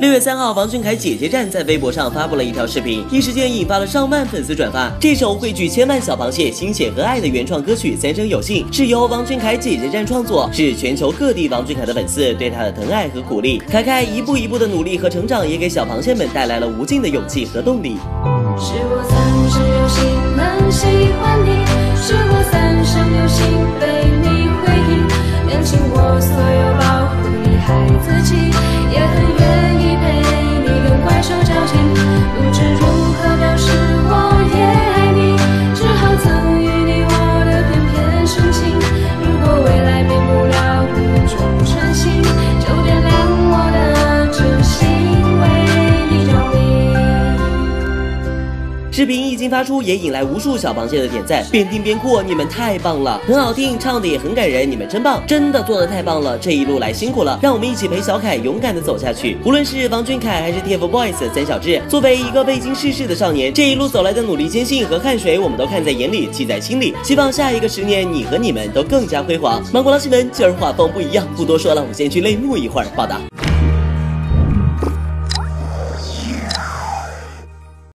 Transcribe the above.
六月三号，王俊凯姐姐站在微博上发布了一条视频，一时间引发了上万粉丝转发。这首汇聚千万小螃蟹心血和爱的原创歌曲《三生有幸》是由王俊凯姐姐站创作，是全球各地王俊凯的粉丝对他的疼爱和鼓励。凯凯一步一步的努力和成长，也给小螃蟹们带来了无尽的勇气和动力。是我三生有幸 shadows 视频一经发出，也引来无数小螃蟹的点赞，边听边哭，你们太棒了，很好听，唱的也很感人，你们真棒，真的做的太棒了，这一路来辛苦了，让我们一起陪小凯勇敢的走下去。无论是王俊凯还是 TFBOYS 三小只，作为一个未经世事的少年，这一路走来的努力艰辛和汗水，我们都看在眼里，记在心里。希望下一个十年，你和你们都更加辉煌。芒果捞新闻，今儿画风不一样，不多说了，我先去泪目一会儿。报道。